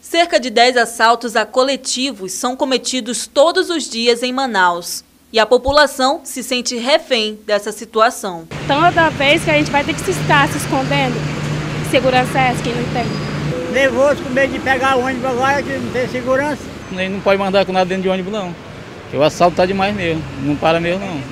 Cerca de 10 assaltos a coletivos são cometidos todos os dias em Manaus. E a população se sente refém dessa situação. Toda vez que a gente vai ter que se estar se escondendo, segurança é essa que não tem. Nervoso com medo de pegar o ônibus agora que não tem segurança. Ele não pode mandar com nada dentro de ônibus não. Porque o assalto tá demais mesmo, não para mesmo não.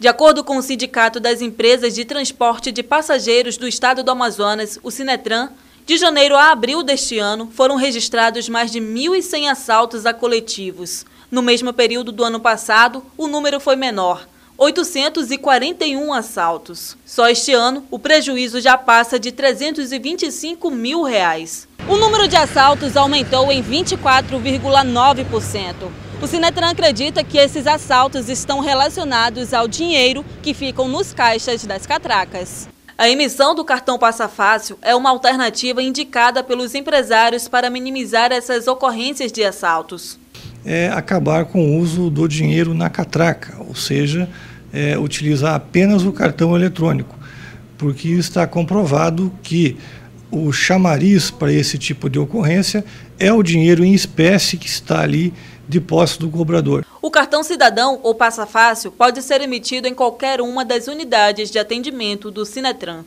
De acordo com o Sindicato das Empresas de Transporte de Passageiros do Estado do Amazonas, o Sinetran, de janeiro a abril deste ano, foram registrados mais de 1.100 assaltos a coletivos. No mesmo período do ano passado, o número foi menor, 841 assaltos. Só este ano, o prejuízo já passa de 325 mil reais. O número de assaltos aumentou em 24,9%. O Sinetran acredita que esses assaltos estão relacionados ao dinheiro que ficam nos caixas das catracas. A emissão do cartão Passa Fácil é uma alternativa indicada pelos empresários para minimizar essas ocorrências de assaltos. É acabar com o uso do dinheiro na catraca, ou seja, é utilizar apenas o cartão eletrônico, porque está comprovado que o chamariz para esse tipo de ocorrência é o dinheiro em espécie que está ali de posse do cobrador. O cartão cidadão ou passa fácil pode ser emitido em qualquer uma das unidades de atendimento do Sinetran.